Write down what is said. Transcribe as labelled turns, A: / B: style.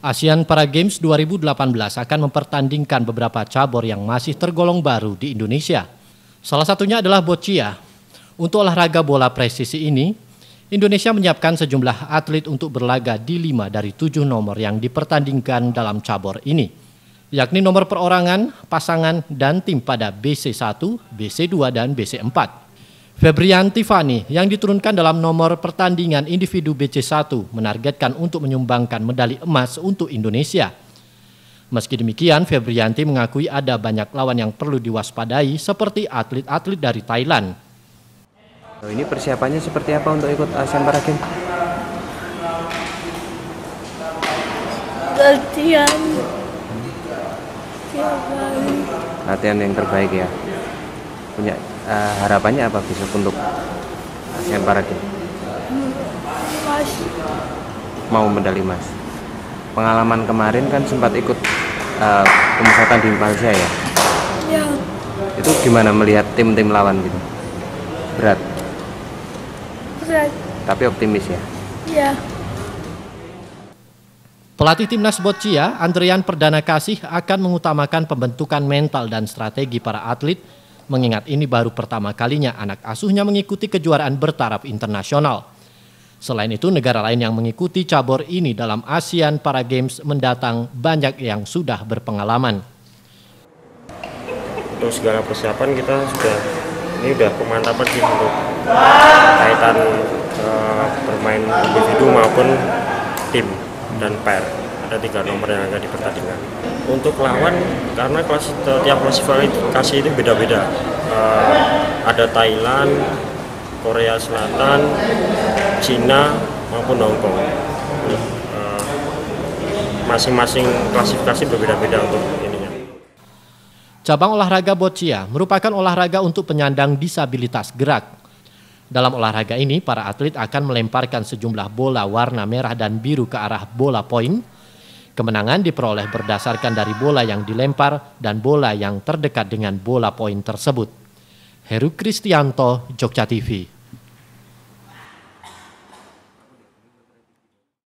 A: ASEAN Para Games 2018 akan mempertandingkan beberapa cabur yang masih tergolong baru di Indonesia. Salah satunya adalah boccia. Untuk olahraga bola presisi ini, Indonesia menyiapkan sejumlah atlet untuk berlaga di lima dari tujuh nomor yang dipertandingkan dalam cabur ini, yakni nomor perorangan, pasangan, dan tim pada BC1, BC2, dan BC4. Febrianti Fani yang diturunkan dalam nomor pertandingan individu BC1 menargetkan untuk menyumbangkan medali emas untuk Indonesia. Meski demikian, Febrianti mengakui ada banyak lawan yang perlu diwaspadai seperti atlet-atlet dari Thailand.
B: Ini persiapannya seperti apa untuk ikut Asian Para Games?
C: Latihan.
B: Latihan yang terbaik ya. Punya uh, harapannya apa besok untuk Asian Para Games?
C: Mas.
B: Mau medali emas. Pengalaman kemarin kan sempat ikut uh, pemusatan di Malaysia ya.
C: Ya.
B: Itu gimana melihat tim-tim lawan gitu? Berat.
C: Berat.
B: Tapi optimis ya.
C: Ya.
A: Pelatih timnas boccia, Andrian Perdana Kasih akan mengutamakan pembentukan mental dan strategi para atlet mengingat ini baru pertama kalinya anak asuhnya mengikuti kejuaraan bertaraf internasional. Selain itu, negara lain yang mengikuti cabur ini dalam ASEAN Para Games mendatang banyak yang sudah berpengalaman.
D: Untuk segala persiapan kita sudah ini sudah pemantapan sih untuk kaitan uh, bermain individu maupun tim dan pair ada tiga nomor yang akan dipertandingkan. Untuk lawan, karena kelas tiap klasifikasi itu beda-beda. Uh, ada Thailand, Korea Selatan, Cina maupun Hongkong. Uh, masing-masing klasifikasi berbeda-beda untuk ininya.
A: Cabang olahraga boccia merupakan olahraga untuk penyandang disabilitas gerak. Dalam olahraga ini, para atlet akan melemparkan sejumlah bola warna merah dan biru ke arah bola poin Kemenangan diperoleh berdasarkan dari bola yang dilempar dan bola yang terdekat dengan bola poin tersebut. Heru Kristianto, Jogja TV.